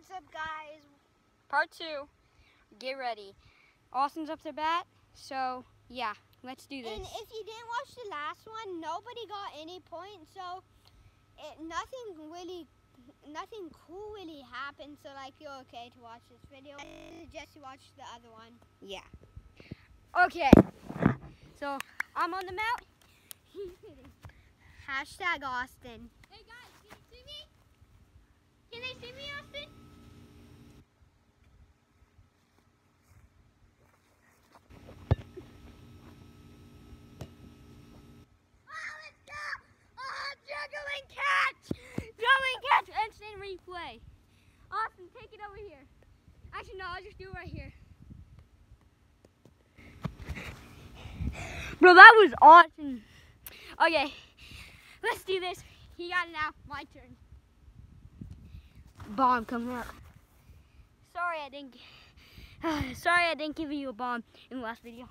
what's up, guys? Part two. Get ready. Austin's up to bat, so yeah, let's do this. And if you didn't watch the last one, nobody got any points, so it, nothing really, nothing cool really happened. So like, you're okay to watch this video. I suggest you watch the other one. Yeah. Okay. So I'm on the mount. Hashtag Austin. Hey guys, can you see me? Can they see me, Austin? Oh, let's go! Oh, juggling catch! Juggling catch! Instant replay. Austin, take it over here. Actually, no, I'll just do it right here. Bro, that was awesome. Okay, let's do this. He got it now. My turn. Bomb coming up. Sorry I didn't. Sorry I didn't give you a bomb in the last video.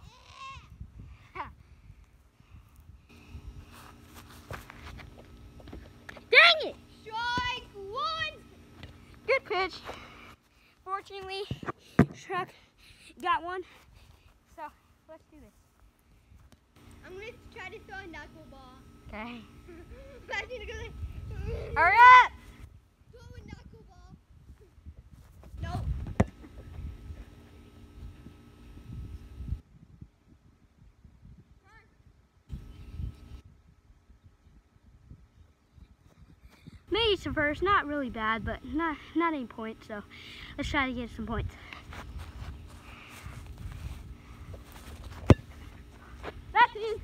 Dang it! Strike one. Good pitch. Fortunately, truck got one. So let's do this. I'm gonna try to throw a knuckleball. Okay. Imagine it goes like, Hurry up! Throw a knuckleball. No. Maybe some first, not really bad, but not not any points. So let's try to get some points. That's in.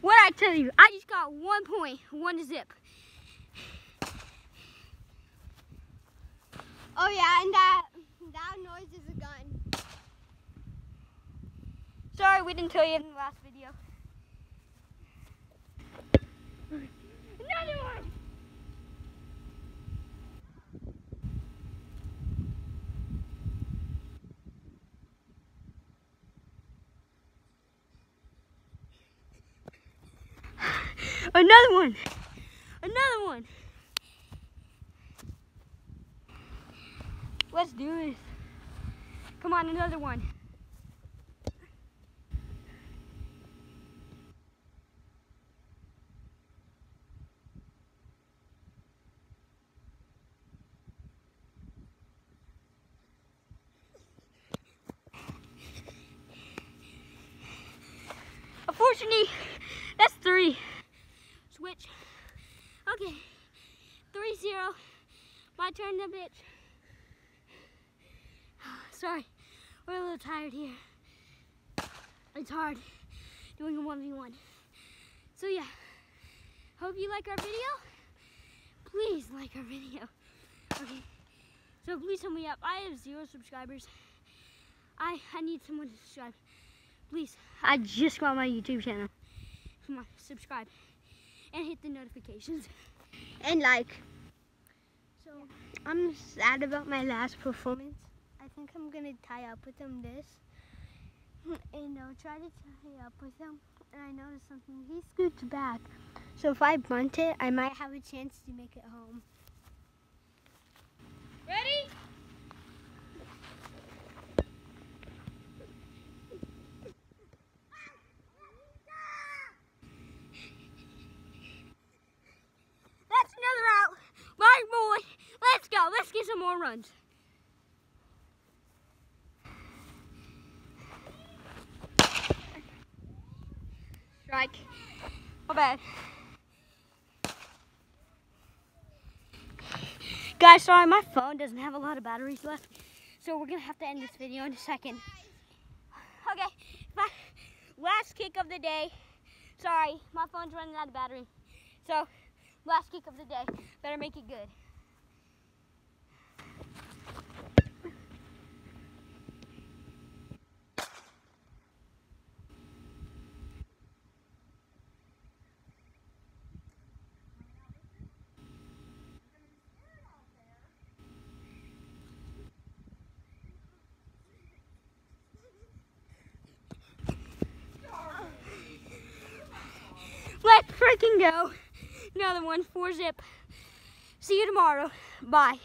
What I tell you, I just got one point, one zip. Oh yeah, and that that noise is a gun. Sorry, we didn't tell you in the last video. Another one! Another one! Another one! Let's do this. Come on, another one. Unfortunately, that's three. Switch. Okay. Three zero. My turn to pitch. Sorry, we're a little tired here. It's hard doing a 1v1. So yeah, hope you like our video. Please like our video. Okay, so please help me up. I have zero subscribers. I, I need someone to subscribe. Please, I just got my YouTube channel. Come on, subscribe and hit the notifications. And like, So, I'm sad about my last performance. I'm gonna tie up with him this. And I'll try to tie up with him. And I noticed something. He scoots back. So if I bunt it, I might have a chance to make it home. ready? That's another out. My boy, let's go. Let's get some more runs. Strike. Not bad. Guys, sorry, my phone doesn't have a lot of batteries left, so we're gonna have to end this video in a second. Okay, my last kick of the day. Sorry, my phone's running out of battery. So, last kick of the day. Better make it good. Freaking go. Another one, four zip. See you tomorrow. Bye.